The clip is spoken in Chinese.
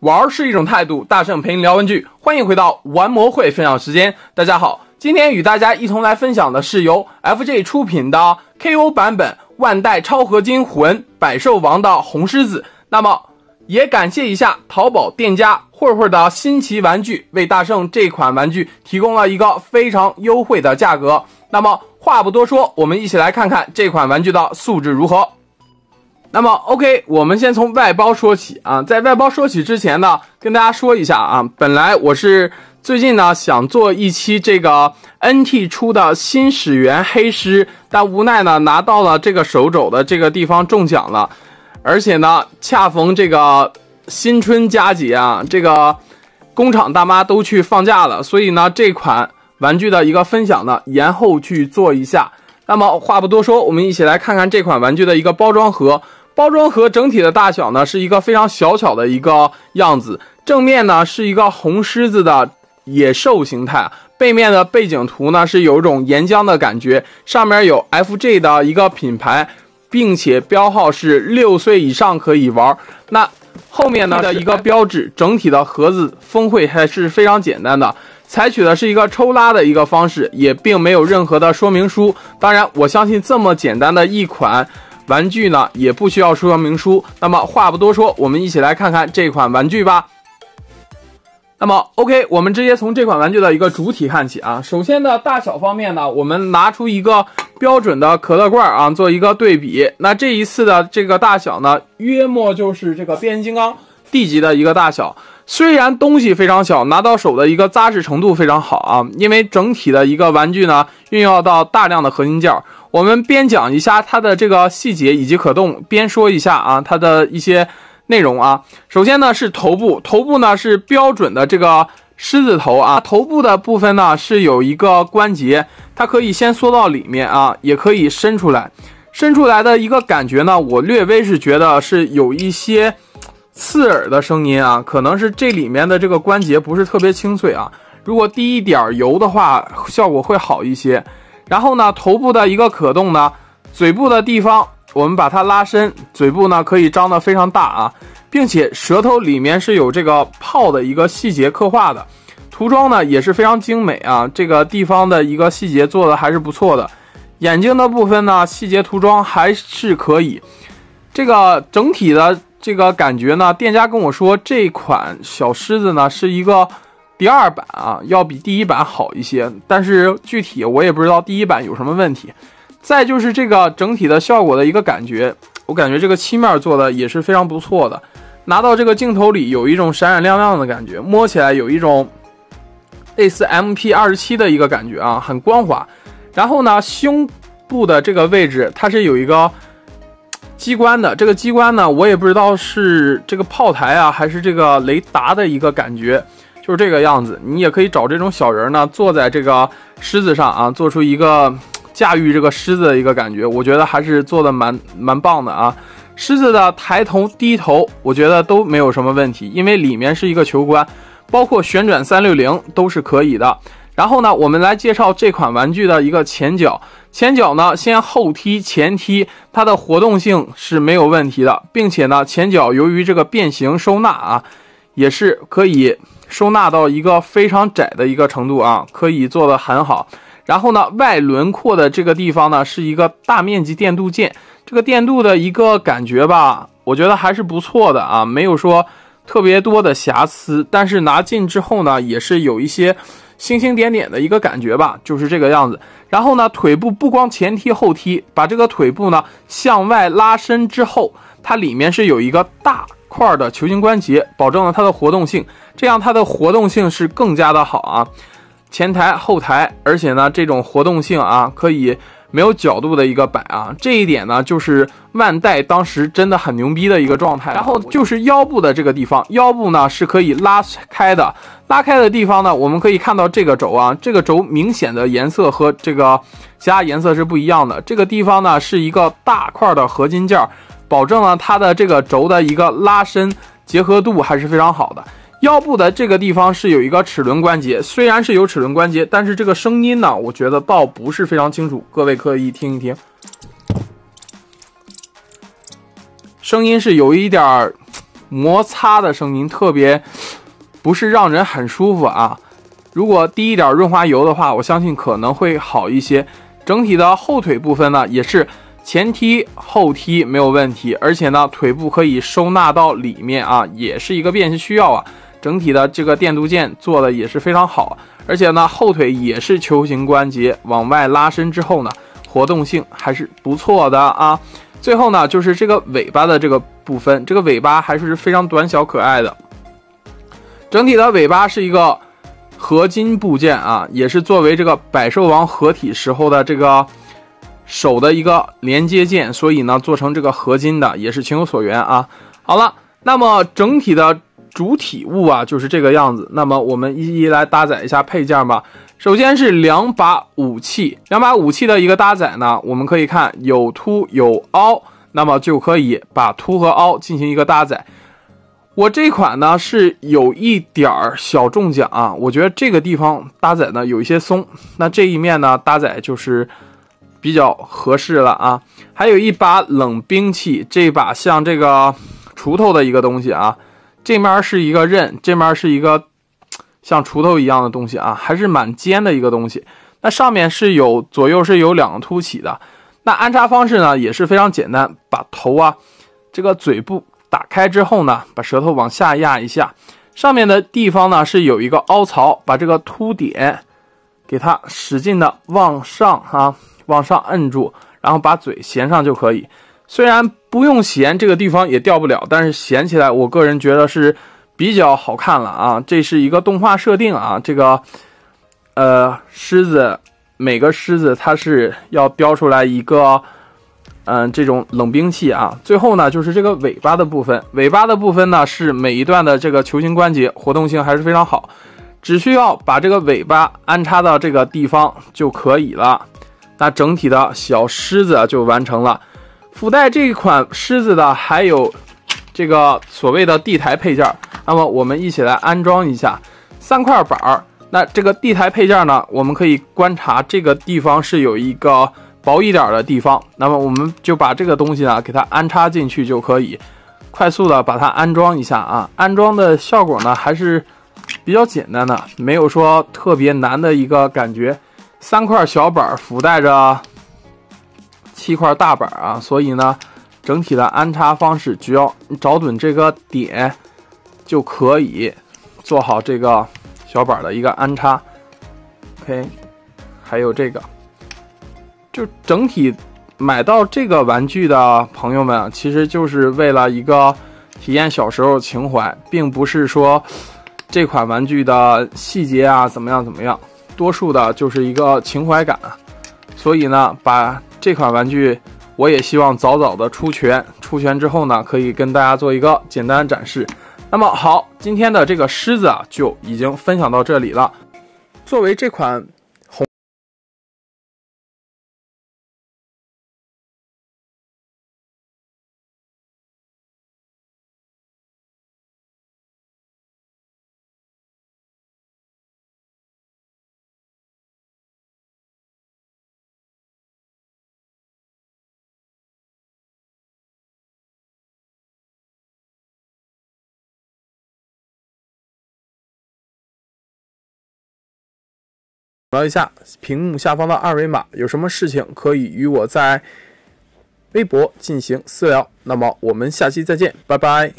玩是一种态度，大圣陪你聊玩具，欢迎回到玩魔会分享时间。大家好，今天与大家一同来分享的是由 FJ 出品的 KO 版本万代超合金魂百兽王的红狮子。那么，也感谢一下淘宝店家慧慧的新奇玩具，为大圣这款玩具提供了一个非常优惠的价格。那么话不多说，我们一起来看看这款玩具的素质如何。那么，OK，我们先从外包说起啊。在外包说起之前呢，跟大家说一下啊，本来我是最近呢想做一期这个 NT 出的新始源黑狮，但无奈呢拿到了这个手肘的这个地方中奖了，而且呢恰逢这个新春佳节啊，这个工厂大妈都去放假了，所以呢这款玩具的一个分享呢延后去做一下。那么话不多说，我们一起来看看这款玩具的一个包装盒。包装盒整体的大小呢，是一个非常小巧的一个样子。正面呢是一个红狮子的野兽形态，背面的背景图呢是有一种岩浆的感觉。上面有 FJ 的一个品牌，并且标号是六岁以上可以玩。那后面呢的一个标志，整体的盒子封绘还是非常简单的，采取的是一个抽拉的一个方式，也并没有任何的说明书。当然，我相信这么简单的一款。玩具呢也不需要说明书，那么话不多说，我们一起来看看这款玩具吧。那么，OK，我们直接从这款玩具的一个主体看起啊。首先呢，大小方面呢，我们拿出一个标准的可乐罐啊，做一个对比。那这一次的这个大小呢，约莫就是这个变形金刚 D 级的一个大小。虽然东西非常小，拿到手的一个扎实程度非常好啊，因为整体的一个玩具呢，运用到大量的合金件儿。我们边讲一下它的这个细节以及可动，边说一下啊它的一些内容啊。首先呢是头部，头部呢是标准的这个狮子头啊。头部的部分呢是有一个关节，它可以先缩到里面啊，也可以伸出来。伸出来的一个感觉呢，我略微是觉得是有一些刺耳的声音啊，可能是这里面的这个关节不是特别清脆啊。如果滴一点油的话，效果会好一些。然后呢，头部的一个可动呢，嘴部的地方我们把它拉伸，嘴部呢可以张得非常大啊，并且舌头里面是有这个泡的一个细节刻画的，涂装呢也是非常精美啊，这个地方的一个细节做的还是不错的。眼睛的部分呢，细节涂装还是可以。这个整体的这个感觉呢，店家跟我说这款小狮子呢是一个。第二版啊，要比第一版好一些，但是具体我也不知道第一版有什么问题。再就是这个整体的效果的一个感觉，我感觉这个漆面做的也是非常不错的。拿到这个镜头里有一种闪闪亮亮的感觉，摸起来有一种类似 MP 二十七的一个感觉啊，很光滑。然后呢，胸部的这个位置它是有一个机关的，这个机关呢，我也不知道是这个炮台啊，还是这个雷达的一个感觉。就这个样子，你也可以找这种小人呢，坐在这个狮子上啊，做出一个驾驭这个狮子的一个感觉，我觉得还是做的蛮蛮棒的啊。狮子的抬头、低头，我觉得都没有什么问题，因为里面是一个球关，包括旋转三六零都是可以的。然后呢，我们来介绍这款玩具的一个前脚，前脚呢先后踢前踢，它的活动性是没有问题的，并且呢前脚由于这个变形收纳啊，也是可以。收纳到一个非常窄的一个程度啊，可以做的很好。然后呢，外轮廓的这个地方呢，是一个大面积电镀件，这个电镀的一个感觉吧，我觉得还是不错的啊，没有说特别多的瑕疵。但是拿近之后呢，也是有一些星星点点的一个感觉吧，就是这个样子。然后呢，腿部不光前踢后踢，把这个腿部呢向外拉伸之后，它里面是有一个大。块的球形关节，保证了它的活动性，这样它的活动性是更加的好啊，前台后台，而且呢，这种活动性啊，可以没有角度的一个摆啊，这一点呢，就是万代当时真的很牛逼的一个状态。然后就是腰部的这个地方，腰部呢是可以拉开的，拉开的地方呢，我们可以看到这个轴啊，这个轴明显的颜色和这个其他颜色是不一样的，这个地方呢是一个大块的合金件。保证了它的这个轴的一个拉伸结合度还是非常好的。腰部的这个地方是有一个齿轮关节，虽然是有齿轮关节，但是这个声音呢，我觉得倒不是非常清楚。各位可以听一听，声音是有一点摩擦的声音，特别不是让人很舒服啊。如果滴一点润滑油的话，我相信可能会好一些。整体的后腿部分呢，也是前踢后踢没有问题，而且呢，腿部可以收纳到里面啊，也是一个便携需要啊。整体的这个电镀件做的也是非常好，而且呢，后腿也是球形关节，往外拉伸之后呢，活动性还是不错的啊。最后呢，就是这个尾巴的这个部分，这个尾巴还是非常短小可爱的。整体的尾巴是一个合金部件啊，也是作为这个百兽王合体时候的这个手的一个连接件，所以呢，做成这个合金的也是情有所原啊。好了，那么整体的。主体物啊，就是这个样子。那么我们一一来搭载一下配件吧。首先是两把武器，两把武器的一个搭载呢，我们可以看有凸有凹，那么就可以把凸和凹进行一个搭载。我这款呢是有一点儿小中奖啊，我觉得这个地方搭载呢有一些松，那这一面呢搭载就是比较合适了啊。还有一把冷兵器，这把像这个锄头的一个东西啊。这面是一个刃，这面是一个像锄头一样的东西啊，还是蛮尖的一个东西。那上面是有左右是有两个凸起的。那安插方式呢也是非常简单，把头啊这个嘴部打开之后呢，把舌头往下压一下，上面的地方呢是有一个凹槽，把这个凸点给它使劲的往上啊往上摁住，然后把嘴衔上就可以。虽然不用衔，这个地方也掉不了，但是衔起来，我个人觉得是比较好看了啊。这是一个动画设定啊，这个呃狮子，每个狮子它是要雕出来一个嗯这种冷兵器啊。最后呢，就是这个尾巴的部分，尾巴的部分呢是每一段的这个球形关节活动性还是非常好，只需要把这个尾巴安插到这个地方就可以了，那整体的小狮子就完成了。附带这一款狮子的还有这个所谓的地台配件，那么我们一起来安装一下三块板儿。那这个地台配件呢，我们可以观察这个地方是有一个薄一点的地方，那么我们就把这个东西呢给它安插进去就可以，快速的把它安装一下啊。安装的效果呢还是比较简单的，没有说特别难的一个感觉。三块小板附带着。七块大板啊，所以呢，整体的安插方式只要找准这个点，就可以做好这个小板的一个安插。OK，还有这个，就整体买到这个玩具的朋友们，其实就是为了一个体验小时候情怀，并不是说这款玩具的细节啊怎么样怎么样，多数的就是一个情怀感。所以呢，把。这款玩具，我也希望早早的出全。出全之后呢，可以跟大家做一个简单展示。那么好，今天的这个狮子啊，就已经分享到这里了。作为这款。扫一下屏幕下方的二维码，有什么事情可以与我在微博进行私聊。那么我们下期再见，拜拜。